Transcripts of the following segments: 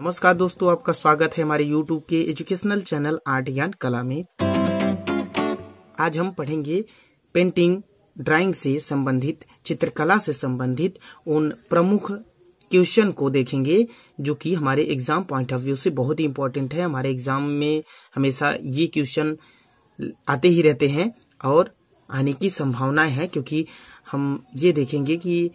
नमस्कार दोस्तों, आपका स्वागत है हमारे YouTube के एजुकेशनल चैनल आर्ट ज्ञान कला में। आज हम पढ़ेंगे पेंटिंग ड्राइंग से संबंधित, चित्रकला से संबंधित उन प्रमुख क्वेश्चन को देखेंगे, जो कि हमारे एग्ज़ाम पॉइंट ऑफ़ व्यू से बहुत ही इंपॉर्टेंट है। हमारे एग्ज़ाम में हमेशा ये क्वेश्चन आते ही रहते हैं और आने की संभावनाएँ हैं, क्योंकि हम ये देखेंगे कि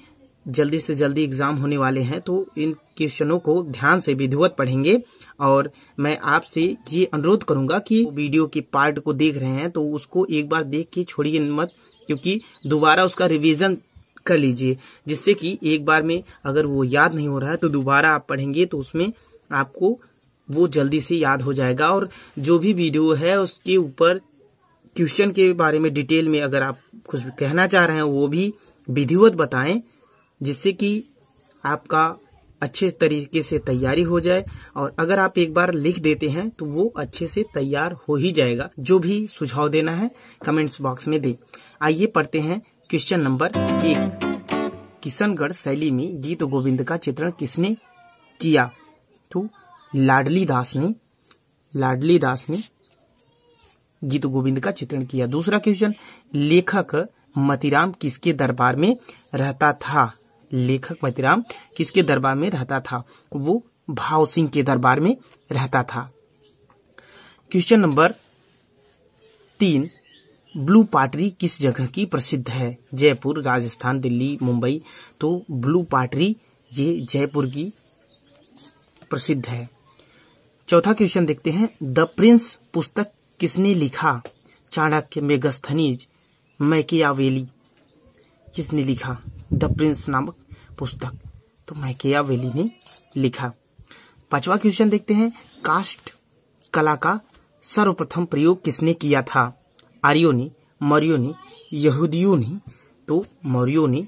जल्दी से जल्दी एग्ज़ाम होने वाले हैं तो इन क्वेश्चनों को ध्यान से विधिवत पढ़ेंगे। और मैं आपसे ये अनुरोध करूँगा कि वीडियो के पार्ट को देख रहे हैं तो उसको एक बार देख के छोड़िए मत, क्योंकि दोबारा उसका रिवीजन कर लीजिए, जिससे कि एक बार में अगर वो याद नहीं हो रहा है तो दोबारा आप पढ़ेंगे तो उसमें आपको वो जल्दी से याद हो जाएगा। और जो भी वीडियो है, उसके ऊपर क्वेश्चन के बारे में डिटेल में अगर आप कुछ कहना चाह रहे हैं, वो भी विधिवत बताएँ। जिससे कि आपका अच्छे तरीके से तैयारी हो जाए और अगर आप एक बार लिख देते हैं तो वो अच्छे से तैयार हो ही जाएगा। जो भी सुझाव देना है कमेंट्स बॉक्स में दे। आइए पढ़ते हैं क्वेश्चन नंबर एक। किशनगढ़ शैली में गीत गोविंद का चित्रण किसने किया? तो लाडली दास ने लाडली दास ने गीत गोविंद का चित्रण किया। दूसरा क्वेश्चन लेखक मतिराम किसके दरबार में रहता था? लेखक मतिराम किसके दरबार में रहता था? वो भाव सिंह के दरबार में रहता था। क्वेश्चन नंबर तीन, ब्लू पाटरी किस जगह की प्रसिद्ध है? जयपुर, राजस्थान, दिल्ली, मुंबई। तो ब्लू पाटरी, ये जयपुर की प्रसिद्ध है। चौथा क्वेश्चन देखते हैं। द प्रिंस पुस्तक किसने लिखा? चाणक्य मेगस्थनीज मैकियावेली, किसने लिखा? द प्रिंस नामक पुस्तक। तो मैकियावेली ने लिखा। पांचवा क्वेश्चन देखते हैं। कास्ट कला का सर्वप्रथम प्रयोग किसने किया था? आर्यो ने मौर्यो ने यहूदियों ने तो मौर्यो ने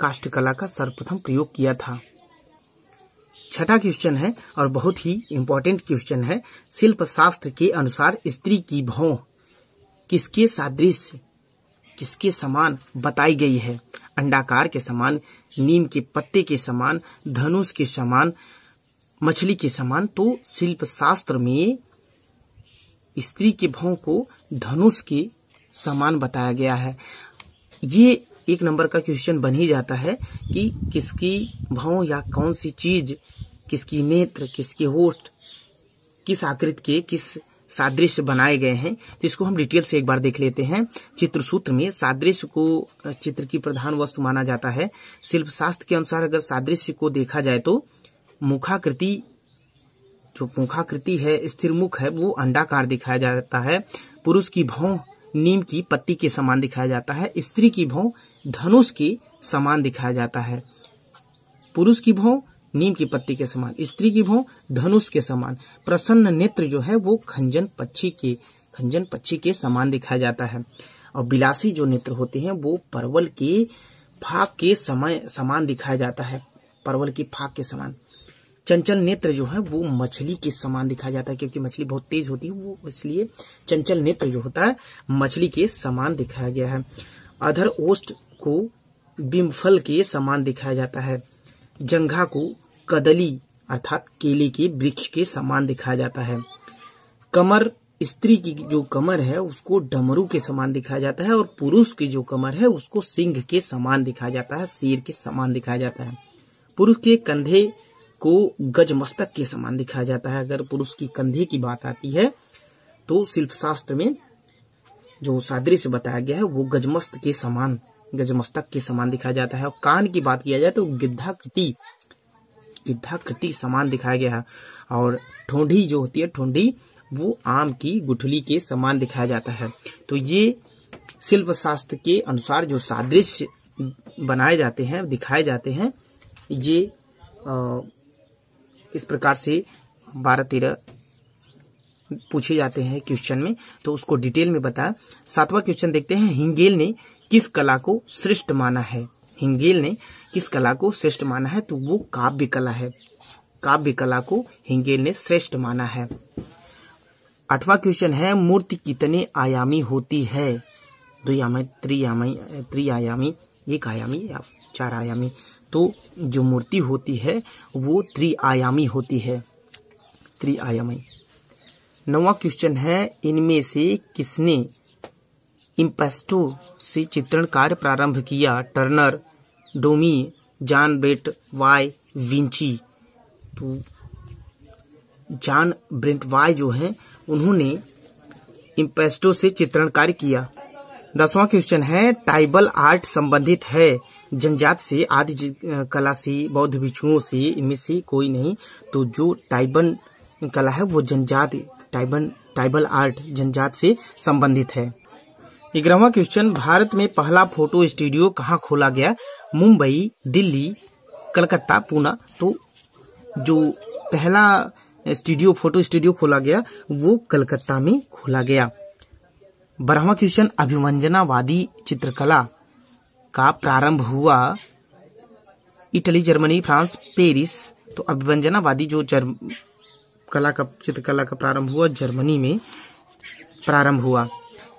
काष्ट कला का सर्वप्रथम प्रयोग किया था। छठा क्वेश्चन है और बहुत ही इंपॉर्टेंट क्वेश्चन है। शिल्प शास्त्र के अनुसार स्त्री की भौ किसके सादृश्य किसके समान बताई गई है? अंडाकार के समान, नीम के पत्ते के समान, धनुष के समान, मछली के समान। तो शिल्प शास्त्र में स्त्री के भाव को धनुष के समान बताया गया है। ये एक नंबर का क्वेश्चन बन ही जाता है कि किसकी भाव या कौन सी चीज़, किसकी नेत्र, किसके होठ, किस आकृति के, किस सादृश्य बनाए गए हैं इसको हम डिटेल से एक बार देख लेते हैं। चित्र सूत्र में सादृश्य को चित्र की प्रधान वस्तु माना जाता है। शिल्प शास्त्र के अनुसार अगर सादृश्य को देखा जाए तो मुखाकृति, जो मुखाकृति है स्थिर मुख है, वो अंडाकार दिखाया जाता है। पुरुष की भौ नीम की पत्ती के समान दिखाया जाता है। स्त्री की भौ धनुष के समान दिखाया जाता है। पुरुष की भौं नीम की पत्ती के समान, स्त्री की भौं, धनुष के समान। प्रसन्न नेत्र जो है, वो खंजन पक्षी के, खंजन पक्षी के समान दिखाया जाता है। और बिलासी जो नेत्र होते हैं, वो परवल के फाक के समय, समान दिखाया जाता है। परवल की फाक के समान। चंचल नेत्र जो है, वो मछली के समान दिखाया जाता है, क्योंकि मछली बहुत तेज होती है, वो इसलिए चंचल नेत्र जो होता है, मछली के समान दिखाया गया है। अधर ओष्ट को बिम्फल के समान दिखाया जाता है। जंघा को कदली अर्थात केले के वृक्ष के समान दिखाया जाता है। कमर, स्त्री की जो कमर है, उसको डमरू के समान दिखाया जाता है और पुरुष की जो कमर है, उसको सिंह के समान दिखाया जाता है, शेर के समान दिखाया जाता है। पुरुष के कंधे को गजमस्तक के समान दिखाया जाता है। अगर पुरुष की कंधे की बात आती है तो शिल्प शास्त्र में जो सादृश्य बताया गया है वो गजमस्त के समान गजमस्तक के समान दिखाया जाता है। और कान की बात किया जाए तो गिद्धाकृति गिद्धाकृति समान दिखाया गया है। और ठोंडी जो होती है ठोंडी वो आम की गुठली के समान दिखाया जाता है। तो ये शिल्प शास्त्र के अनुसार जो सादृश्य बनाए जाते हैं दिखाए जाते हैं ये आ, इस प्रकार से बारह तेरह पूछे जाते हैं क्वेश्चन में तो उसको डिटेल में बताया सातवां क्वेश्चन देखते हैं, हिंगेल ने किस कला को श्रेष्ठ माना है? हिंगेल ने किस कला को श्रेष्ठ माना है? तो वो काव्य कला है। काव्य कला को हिंगेल ने श्रेष्ठ माना है। आठवां क्वेश्चन है, मूर्ति कितने आयामी होती है? द्वियामी त्रियामी, त्रियायामी, एक आयामी या चार आयामी। तो जो मूर्ति होती है, वो त्रिआयामी होती है। त्रिआयामी नवा क्वेश्चन है, इनमें से किसने इम्पेस्टो से चित्रण कार्य प्रारंभ किया? टर्नर डोमी जॉन ब्रेट वाई विंची तो जॉन ब्रेट वाई जो है, उन्होंने इम्पेस्टो से चित्रण कार्य किया। दसवां क्वेश्चन है टाइबल आर्ट संबंधित है। जनजात से, आदि कला से, बौद्ध भिक्षुओं से, इनमें से कोई नहीं। तो जो टाइबन कला है, वो जनजात टाइबल आर्ट जनजात से संबंधित है। ग्यारहवा क्वेश्चन भारत में पहला फ़ोटो स्टूडियो कहाँ खोला गया? मुंबई, दिल्ली, कलकत्ता, पूना। तो जो पहला स्टूडियो, फ़ोटो स्टूडियो खोला गया, वो कलकत्ता में खोला गया। बारहवा क्वेश्चन अभिवंजनावादी चित्रकला का प्रारंभ हुआ इटली, जर्मनी, फ्रांस, पेरिस। तो अभिवंजनावादी जो कला का चित्रकला का प्रारंभ हुआ, जर्मनी में प्रारंभ हुआ।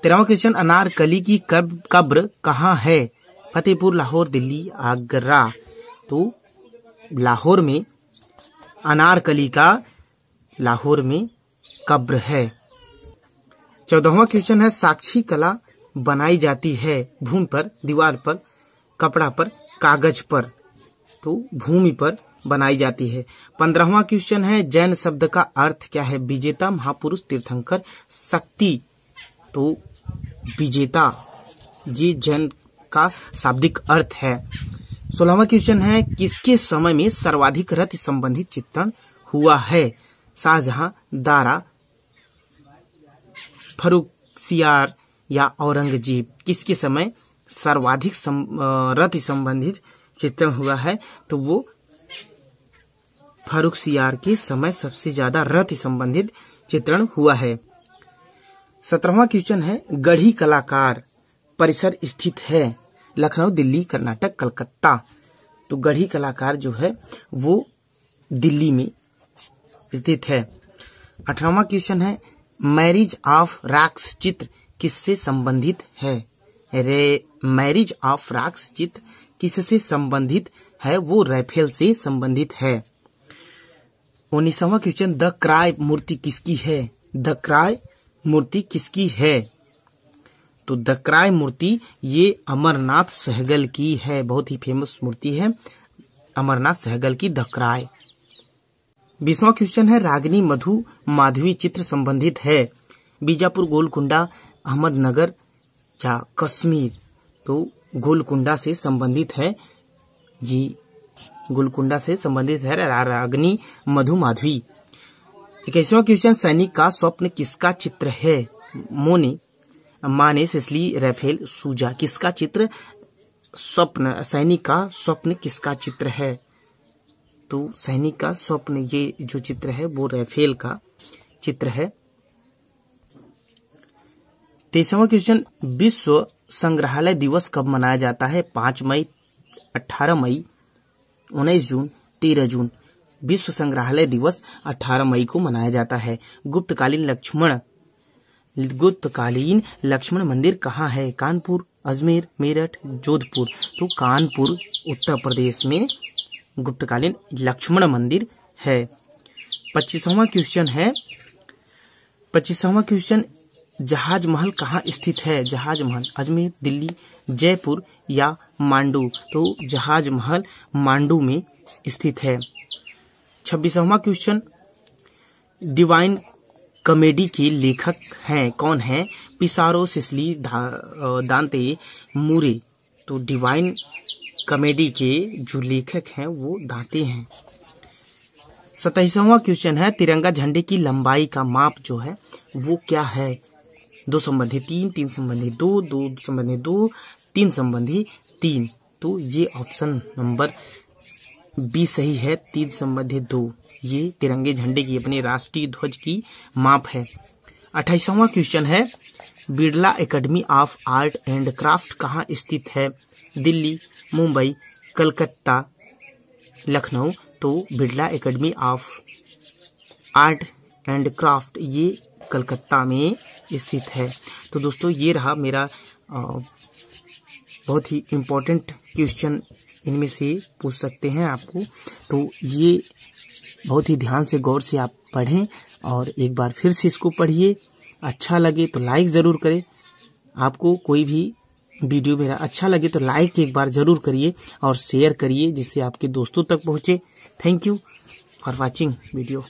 तेरहवा क्वेश्चन अनारकली की कब, कब्र कहाँ है? फतेहपुर, लाहौर, दिल्ली, आगरा। तो लाहौर में अनारकली का लाहौर में कब्र है। चौदहवा क्वेश्चन है, साक्षी कला बनाई जाती है, भूमि पर, दीवार पर, कपड़ा पर, कागज़ पर। तो भूमि पर बनाई जाती है। पंद्रहवा क्वेश्चन है, जैन शब्द का अर्थ क्या है? विजेता, महापुरुष, तीर्थंकर, शक्ति। तो विजेता, ये जैन का शाब्दिक अर्थ है। सोलहवा क्वेश्चन है, किसके समय में सर्वाधिक रथ संबंधित चित्रण हुआ है? शाहजहां, दारा फरुख सियार या औरंगज़ेब। किसके समय सर्वाधिक रथ संबंधित चित्रण हुआ है तो वो फारूक सियार के समय सबसे ज़्यादा रथ संबंधित चित्रण हुआ है। सत्रहवा क्वेश्चन है, गढ़ी कलाकार परिसर स्थित है, लखनऊ, दिल्ली, कर्नाटक, कलकत्ता। तो गढ़ी कलाकार जो है, वो दिल्ली में स्थित है। अठारहवा क्वेश्चन है, मैरिज ऑफ़ रैक्स चित्र किससे संबंधित है? रे, मैरिज ऑफ़ रैक्स चित्र किससे संबंधित है, वो राइफेल से संबंधित है। उन्नीसवा क्वेश्चन, द क्राय मूर्ति किसकी है? द क्राय मूर्ति किसकी है? तो द क्राय मूर्ति, ये अमरनाथ सहगल की है, बहुत ही फ़ेमस मूर्ति है, अमरनाथ सहगल की द क्राय बीसवा क्वेश्चन है, रागनी मधु माधवी चित्र संबंधित है। बीजापुर गोलकुंडा, अहमदनगर या कश्मीर। तो गोलकुंडा से संबंधित है। ये गोलकुंडा से संबंधित है रागनी मधु माधवी इक्कीसवा क्वेश्चन सैनिक का स्वप्न किसका चित्र है? मोने, माने सिसली, रेफेल, सूजा। किसका चित्र? स्वप्न, सैनिक का स्वप्न किसका चित्र है? तो सैनिक का स्वप्न ये जो चित्र है, वो रेफेल का चित्र है। तेईसवा क्वेश्चन विश्व संग्रहालय दिवस कब मनाया जाता है? पाँच मई, अठारह मई, उन्नीस जून, तेरह जून। विश्व संग्रहालय दिवस 18 मई को मनाया जाता है। गुप्तकालीन लक्ष्मण गुप्तकालीन लक्ष्मण मंदिर कहाँ है? कानपुर, अजमेर, मेरठ, जोधपुर। तो कानपुर, उत्तर प्रदेश में गुप्तकालीन लक्ष्मण मंदिर है। पच्चीसवा क्वेश्चन है। पच्चीसवा क्वेश्चन जहाज़ महल कहाँ स्थित है? जहाज़ महल अजमेर, दिल्ली, जयपुर या मांडू? तो जहाज़ महल मांडू में स्थित है। छब्बीसवा क्वेश्चन। डिवाइन कॉमेडी के लेखक हैं। कौन है? Pissarro, Sisley Dante, Moore. तो डिवाइन कॉमेडी के जो लेखक हैं, वो दांते हैं। सताईसवा क्वेश्चन है, तिरंगा झंडे की लंबाई का माप जो है, वो क्या है? दो संबंधी तीन तीन संबंधी दो दो संबंधी दो, तीन संबंधी तीन। तो ये ऑप्शन नंबर बी सही है, तीन संबंधी दो। ये तिरंगे झंडे की अपने राष्ट्रीय ध्वज की माप है। अट्ठाईसवा क्वेश्चन है, Birla Academy of Art and Craft कहाँ स्थित है? दिल्ली, मुंबई, कलकत्ता, लखनऊ। तो Birla Academy of Art and Craft ये कलकत्ता में स्थित है। तो दोस्तों, ये रहा मेरा बहुत ही इम्पोर्टेंट क्वेश्चन इनमें से पूछ सकते हैं आपको। तो ये बहुत ही ध्यान से, गौर से आप पढ़ें और एक बार फिर से इसको पढ़िए। अच्छा लगे तो लाइक ज़रूर करें। आपको कोई भी वीडियो मेरा अच्छा लगे तो लाइक एक बार ज़रूर करिए और शेयर करिए, जिससे आपके दोस्तों तक पहुँचे। Thank you for watching video